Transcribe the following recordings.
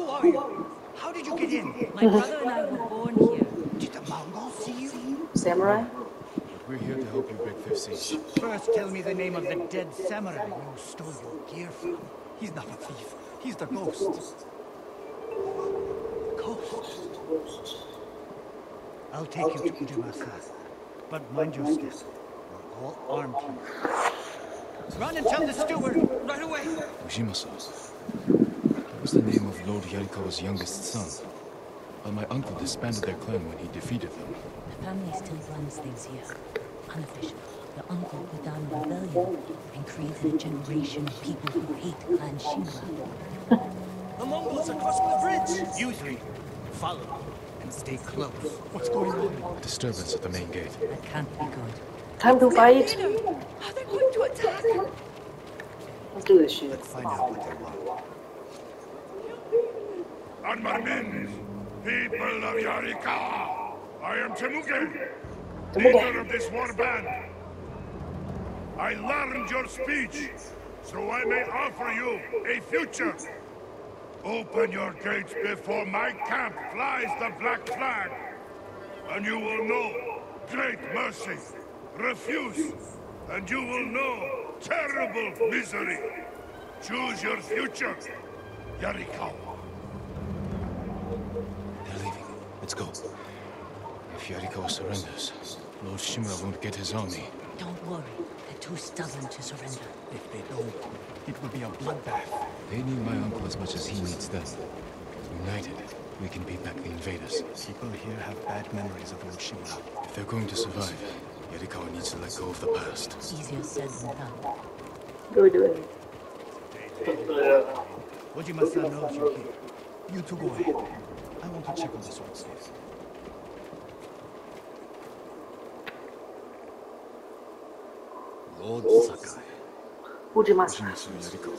Who are you? How did you get in? My brother and I were born here. Did the Mongols see you? Samurai? We're here to help you break Fifth Siege. First, tell me the name of the dead samurai you stole your gear from. He's not a thief. He's the ghost. Ghost? I'll take you to Ujimasa. But mind your step. We're all armed here. Run and tell the steward! Right away! Ujimasa. That was the name of Lord Yarikawa's youngest son. But my uncle disbanded their clan when he defeated them. The family still runs things here. Unofficial. The uncle put down a rebellion and created a generation of people who hate Clan Shimura. The Mongols are crossing the bridge! You three, follow and stay close. What's going on? A disturbance at the main gate. That can't be good. Time to fight. Are they going to attack? Let's do this shit. Find out what they want. On my men, people of Yarikawa, I am Temuge, leader of this war band. I learned your speech, so I may offer you a future. Open your gates before my camp flies the black flag, and you will know great mercy. Refuse, and you will know terrible misery. Choose your future, Yarikawa. They're leaving. Let's go. If Yarikawa surrenders, Lord Shimura won't get his army. Don't worry. They're too stubborn to surrender. If they don't, it will be a bloodbath. They need my uncle as much as he needs them. United, we can beat back the invaders. People here have bad memories of Lord Shimura. If they're going to survive, Yarikawa needs to let go of the past. Easier said than done. What are we doing? Ujimasa knows you're here. You two go ahead. I want to check on the sword safe. Lord Sakai. Ujimasa. Ujimasa Yarikawa.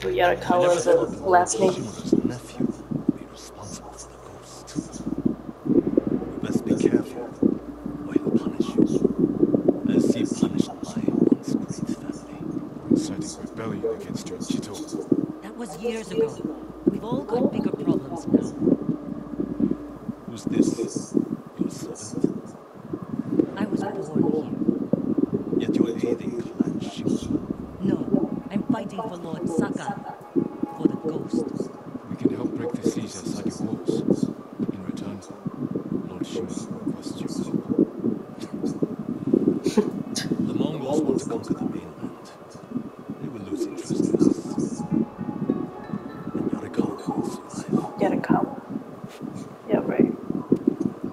So Yarikawa is the last name. Shimura's nephew will be responsible for the ghost. You best be careful, or he'll punish you. As he punished my once great family. Inciting rebellion against your jito. That was years ago. We've all got bigger problems now. Who's this? Your servant? I was born here. Yet you're aiding Clan Shimura. here. No, I'm fighting for Lord Sakai. For the ghost. We can help break the siege outside your walls. In return, Lord Shimura will cost you hope. The Mongols want to conquer the mainland.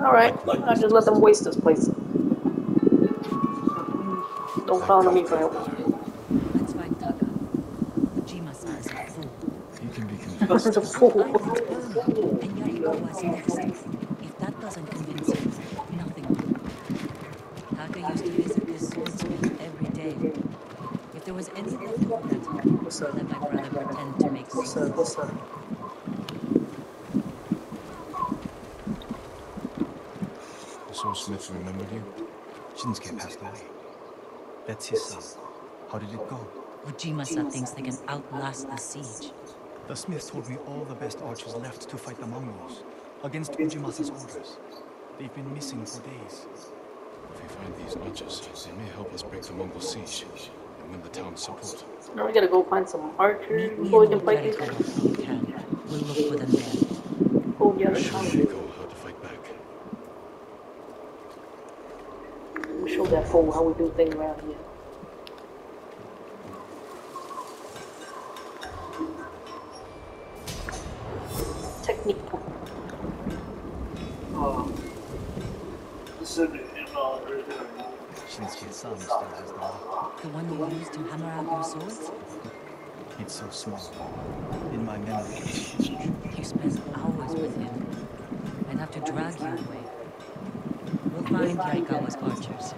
Alright, I'll just let them waste this place. Don't follow me for help. Let's find Taka. Ujimasa is a fool. He can be This convinced. is a fool. I was burned, and Yarikawa's next. If that doesn't convince you, nothing will. Taka used to visit this swordsmith every day. If there was any left of that, let my brother pretend to make What's sense. up? What's up? The swordsmith remembered you? Shinsuke passed away. That's his son. How did it go? Ujimasa thinks they can outlast the siege. The smith told me all the best archers left to fight the Mongols against Ujimasa's orders. They've been missing for days. If we find these archers, they may help us break the Mongol siege and win the town's support. Now we gotta go find some archers before we can fight these Yarikawa guys. if you can. We'll look for them there. Oh, Show Yarikawa. Yarikawa how to fight back. We show that fool how we do things around here. Technique. Shinsuke's son still has the lock. The one you used to hammer out your swords? It's so small. In my memory, it's huge. You spent hours with him. I'd have to drag you away. Find Yarikawa's archers.